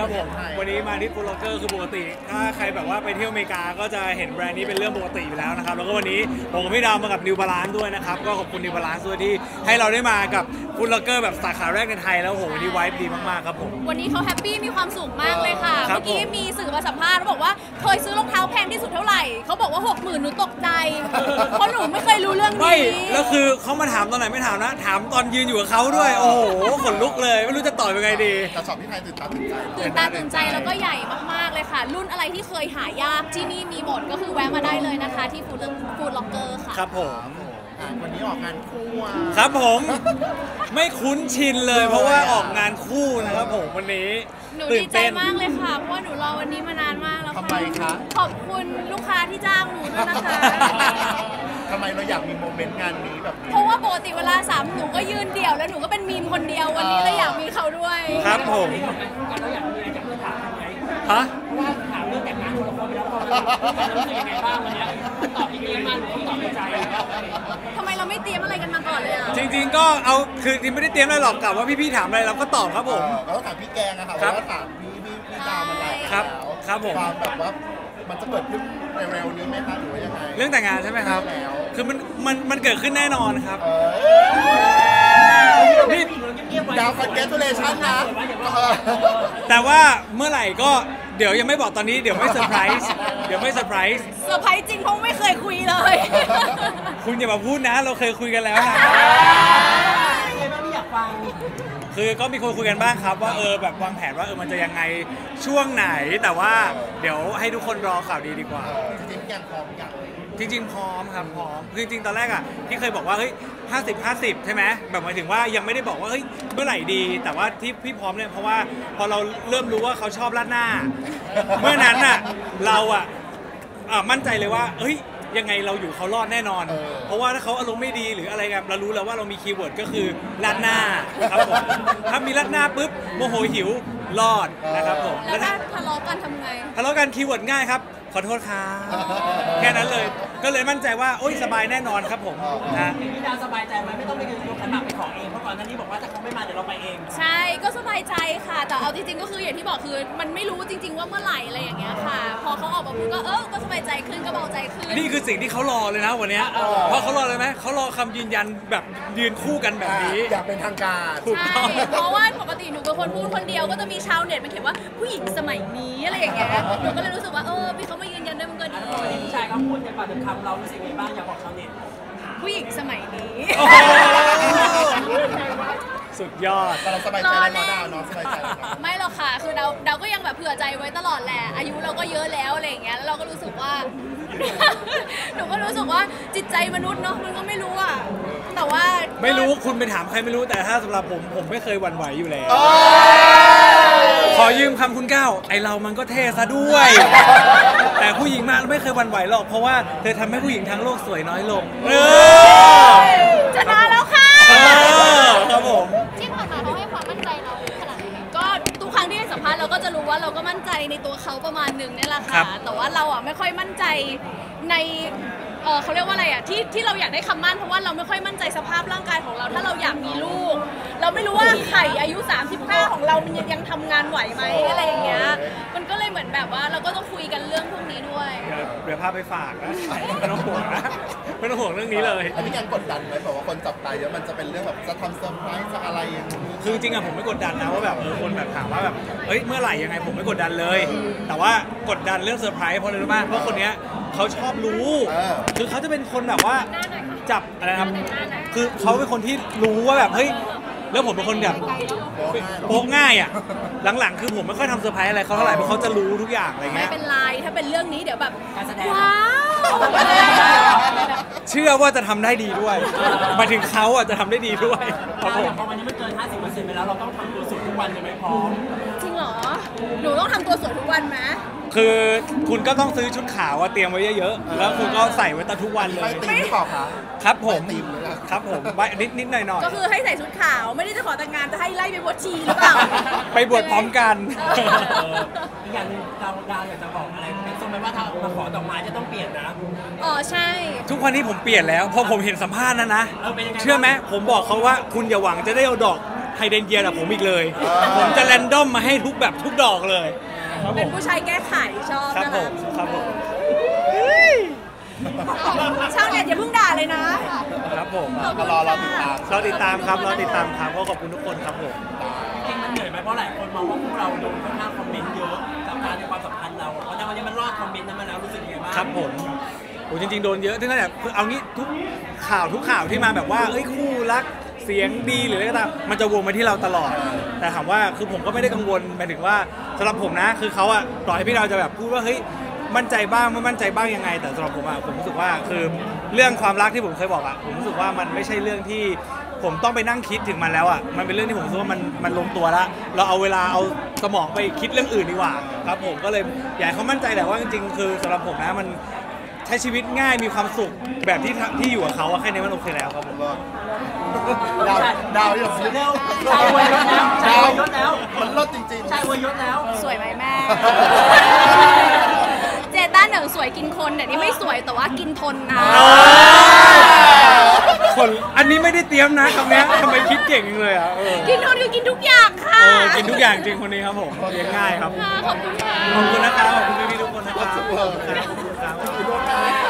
ครับผม วันนี้มาที่ Foot Locker คือปกติ ถ้าใครแบบว่าไปเที่ยวอเมริกาก็จะเห็นแบรนด์นี้เป็นเรื่องปกติอยู่แล้วนะครับ แล้วก็วันนี้ผมกับพี่ดาวมากับ New Balance ด้วยนะครับ ก็ขอบคุณ New Balance ด้วยที่ให้เราได้มากับ Foot Locker แบบสาขาแรกในไทยแล้วโอ้โหวันนี้ vibe ดีมากๆครับผม วันนี้เขาแฮปปี้มีความสุขมากเลยค่ะ ครัเมื่อกี้ผม มีสื่อมาสัมภาษณ์เขาบอกว่าเคยซื้อรองเท้าแพงที่สุดเท่าไหร่ เขาบอกว่า 6 0,000หนูตกใจ เพราะหนูไม่เคย รู้เรื่องไม่นี้แล้วคือเขามาถามตอนไหนไม่ถามนะ ถามตอนยืนอยู่กับเขาด้วย โอ้โหขนลุกเลย ไม่รู้จะตอบยังไงดีแต่ช็อปที่ไทยตื่นตาตื่นใจตื่นตาตื่นใจแล้วก็ใหญ่มากๆเลยค่ะ รุ่นอะไรที่เคยหายากที่นี่มีหมดก็คือแวะมาได้เลยนะคะ ที่ Foot Foot Locker ค่ะ ครับผมอะวันนี้ออกงานคู่อะครับผม ไม่คุ้นชินเลย เพราะว่าออกงานคู่นะครับผมวันนี้หนูดีใจตื่นเต้นมากเลยค่ะ เพราะว่าหนูรอวันนี้มานานมากแล้วทำไมค่ะคะขอบคุณลูกค้าที่จ้างหนูด้วยนะคะ ทำไมเราอยากมี moment งานนี้แบบนี้เพราะว่าปกติเวลาสามหนูก็ยืนเดี่ยวแล้วหนูก็เป็นมีมคนเดียววันนี้เลยอยากมีเขาด้วยครับผมเราอยากมีอะไรจากเพื่อนถามไหมฮะเพราะว่าถามเรื่องแต่งงานคนละคนไปแล้วพอเรารู้สึกยังไงบ้างวันเนี้ยตอบที่เตรียมมาหรือว่าตอบในใจทำไมเราไม่เตรียมอะไรกันมาก่อนเลยอะจริง ๆ ก็เอาคือจริงไม่ได้เตรียมอะไรหรอกกับว่าพี่ๆถามอะไรเราก็ตอบครับผมเออก็ต้องถามพี่แกงอะค่ะครับว่าถามพี่พี่พี่ตามมันอะไรครับครับผมความแบบว่า มันจะเกิดขึ้นเร็วๆนี้ไหมคะหรือว่ายังไง เรื่องแต่งงานใช่ไหมครับ แล้ว คือมันมันมันเกิดขึ้นแน่นอนครับเออนี่ดาว congratulations นะเออแต่ว่าเมื่อไหร่ก็เดี๋ยวยังไม่บอกตอนนี้เดี๋ยวไม่เซอร์ไพรส์เดี๋ยวไม่เซอร์ไพรส์เซอร์ไพรส์จริงเพราะไม่เคยคุยเลย คุณอย่ามาพูดนะ เราเคยคุยกันแล้วนะใครบ้างที่อยากฟัง คือก็มีคนคุยกันบ้างครับ ว่าเออแบบวางแผนว่าเออมันจะยังไงช่วงไหน แต่ว่าเดี๋ยวให้ทุกคนรอข่าวดีดีกว่าเออจริงๆพี่แกงพร้อมยังจริง ๆ พร้อมครับพร้อมคือจริงๆตอนแรกอะที่เคยบอกว่าเฮ้ยห้าสิบห้าสิบใช่ไหมแบบหมายถึงว่ายังไม่ได้บอกว่าเฮ้ยเมื่อไหร่ดี แต่ว่าที่พี่พร้อมเนี่ยเพราะว่าพอเราเริ่มรู้ว่าเขาชอบราดหน้า เมื่อนั้นน่ะเราอะอะมั่นใจเลยว่าเฮ้ย ยังไงเราอยู่เขารอดแน่นอนเพราะว่าถ้าเขาอารมณ์ไม่ดีหรืออะไรกันเรารู้แล้วว่าเรามี keyword ก็คือราดหน้าครับผมถ้ามีราดหน้าปุ๊บโมโหหิว รอดนะครับผมแล้วถ้าถ้าทะเลาะกันทำไงทะเลาะกัน keyword ง่ายครับขอโทษครับแค่นั้นเลยก็เลยมั่นใจว่าโอ้ยสบายแน่นอนครับผมนะพี่ดาวสบายใจไหมไม่ต้องไปเงินยกขันหมากไปขอเองเพราะก่อนหน้านี้บอกว่าถ้าเขาไม่มาเดี๋ยวเราไปเอง ใช่ก็สบายใจค่ะ แต่เอาจริงๆก็คืออย่างที่บอกคือ มันไม่รู้จริง ๆ ว่าเมื่อไหร่อะไรอย่างเงี้ยค่ะ พอเขาออกมาพูดก็เออก็สบายใจขึ้นก็เบาใจขึ้นนี่คือสิ่งที่เขารอเลยนะวันเนี้ยเพราะเขารอเลยไหมเขารอคำยืนยันแบบยืนคู่กันแบบนี้อยากเป็นทางการถูกใช่ต้องเพราะว่าปกติหนูเป็น คนพูดคนเดียวก็จะมีชาวเน็ตมาเขียนว่าผู้หญิงสมัยนี้อะไรอย่างเงี้ยหนูก็เลยรู้สึกว่าเออพี่เขามายืนยันด้วยมันก็ดีแล้วพอวันนี้ผู้ชายเขาพูดในปากเต็มคำเรารู้สึกยังไงบ้างอยากบอกชาวเน็ตผู้หญิงสมัยนี้โอ้โหสุดยอด แต่เราสบายใจแล้วเนาะดาวเนาะสบายใจแล้วเนาะไม่หรอกค่ะ คือเราเราก็ยังแบบเผื่อใจไว้ตลอดแหละ อายุเราก็เยอะแล้วอะไรอย่างเงี้ย แล้วเราก็รู้สึกว่า หนูก็รู้สึกว่าจิตใจมนุษย์เนาะ มันก็ไม่รู้อะ แต่ว่าไม่รู้คุณไปถามใครไม่รู้แต่ถ้าสำหรับผมผมไม่เคยหวั่นไหวอยู่แล้ว ขอยืมคำคุณก้าวไอเรามันก็เท่ซะด้วย แต่ผู้หญิงมากไม่เคยหวั่นไหวหรอกเพราะว่าเธอทำให้ผู้หญิงทั้งโลกสวยน้อยลง เออชนะแล้วค่ะเออครับผมที่ผ่านมาเขาให้ความมั่นใจเราขนาดไหนก็ทุกครั้งที่ให้สัมภาษณ์เราก็จะรู้ว่าเราก็มั่นใจในตัวเขาประมาณหนึ่งเนี่ยแหละครัค่ะบแต่ว่าเราอะไม่ค่อยมั่นใจใน เออเขาเรียกว่าอะไรอะที่ที่เราอยากได้คำมั่นเพราะว่าเราไม่ค่อยมั่นใจสภาพร่างกายของเรา ถ้าเราอยากมีลูก ไม่รู้ว่าไข่อายุ35ของเรามันยังยังทำงานไหวไหมอะไรอย่างเงี้ย มันก็เลยเหมือนแบบว่าเราก็ต้องคุยกันเรื่องพวกนี้ด้วย เดี๋ยวเดี๋ยวพาไปฝากนะไม่ต้องห่วงนะไม่ต้องห่วงเรื่องนี้เลย อันนี้การกดดันไหมแบบว่าคนจับตาเยอะมันจะเป็นเรื่องแบบจะทำเซอร์ไพรส์จะอะไรอย่างนี้ คือจริงๆอะผมไม่กดดันนะว่าแบบเออคนแบบถามว่าแบบเอ้ยเมื่อไหร่ยังไงผมไม่กดดันเลย แต่ว่ากดดันเรื่องเซอร์ไพรส์เพราะอะไรรู้ป่ะเพราะคนเนี้ยเขาชอบรู้ เออ คือเขาจะเป็นคนแบบว่าหน้าหน่อยค่ะจับอะไรนะครับหน้าหน่อยคือเขาเป็นคนที่รู้ว่าแบบเฮ้ย แล้วผมเป็นคนแบบโป๊ะง่ายเหรอโป๊กง่ายอะ หลังๆ คือผมไม่ค่อยทำเซอร์ไพรส์อะไรเขาเท่าไหร่เพราะเขาจะรู้ทุกอย่างอะไรไม่เงี้ย เป็นไรถ้าเป็นเรื่องนี้เดี๋ยวแบบการแสดง ว้าวเชื่อว่าจะทำได้ดีด้วยหมายถึงเขาอะจะทำได้ดีด้วยครับผมแต่พอวันนี้มันเกิน 50%ไปแล้วเราต้องทำตัวสุดทุกวันเลยไหมพร้อมจริงเหรอ หนูต้องทำตัวสวยทุกวันไหม คือคุณก็ต้องซื้อชุดขาวอะเตรียมไว้เยอะๆ แล้วคุณก็ใส่ไว้ตทุกวันเลไปยตีมหรือเปล่าคะครับผมไปตีมเลยอะครับผมไปนิดนิดหน่อยหน่อยก็คือให้ใส่ชุดขาวไม่ได้จะขอแต่งงานจะให้ไล่ไปบวชชีหรือเปล่าไปบวชพร้อมกันอีกอย่างหนึงดาวดาวอยากจะบอกอะไรเป็นสมมติว่าถ้ามาขอดอกไม้จะต้องเปลี่ยนนะ อ๋อใช่ ทุกวันนี้ผมเปลี่ยนแล้วพอผมเห็นสัมภาษณ์นะนะเออเป็นยังไงบ้าง เชื่อไหมผมบอกเขาว่าคุณอย่าหวังจะได้เอาดอกไฮเดนเยียแต่ผมอีกเลย ผมจะแรนดอมมาให้ทุกแบบทุกดอกเลย ครับผเป็นมผู้ชายแก้ไขชอบครับนะผคะมครับผมชาวเน็ตอย่าเพิ่งด่าเลยนะครับผม ก็รอเราติดตามรอติดตามครับรอติดตามครับก็ขอบคุณทุกคนครับผม จริงมันเหนื่อยไหมเพราะหลายคนมองว่าพวกเราโดนค่อนข้างคอมเมนต์เยอะกับการในความสัมพันธ์เราเพราะในวันนี้มันรอดคอมเมนต์นั้นมาแล้วรู้สึกยังไงบ้างครับผมโอ้จริง ๆ โดนเยอะที่นั่นแหละเอางี้ทุกข่าวทุกข่าวที่มาแบบว่าเอ้ยคู่รักเสียงดีหรืออะไรก็ตามมันจะวนมาที่เราตลอด แต่ถามว่าคือผมก็ไม่ได้กังวลหมายถึงว่าสำหรับผมนะ คือเขาอะต่อให้พี่เราจะแบบพูดว่าเฮ้ยมั่นใจบ้างไม่มั่นใจบ้างยังไง แต่สำหรับผมอะผมรู้สึกว่าคือเรื่องความรักที่ผมเคยบอกอะผมรู้สึกว่ามันไม่ใช่เรื่องที่ผมต้องไปนั่งคิดถึงมันแล้วอะมันเป็นเรื่องที่ผมรู้สึกว่ามันมันลงตัวแล้วเราเอาเวลาเอาสมองไปคิดเรื่องอื่นดีกว่าครับผมก็เลยอยากให้เขามั่นใจแต่ว่าจริงๆคือสำหรับผมนะมันใช้ชีวิตง่ายมีความสุขแบบที่ทที่อยู่กับเขาอะแค่นี้มันโอเคแล้วครับผม ดาวดาวอย่างเร็วชายวัยยศแล้วชายวัยยศแล้วมันเลิศจริงชายวัยยศแล้ว สวยไหมแม่ เจต้าหนึ่งสวยกินคนแต่นี่ไม่สวยแต่ว่ากินทนนะ คนอันนี้ไม่ได้เตรียมนะคำนี้ทำไมคิดเก่งจังเลยอะเออกินทนคือกินทุกอย่างค่ะเออกินทุกอย่างจริงคนนี้ครับผมเลี้ยงง่ายครับ ค่ะขอบคุณค่ะ ขอบคุณนะครับขอบคุณพี่ๆทุกคนนะครับขอบคุณครับ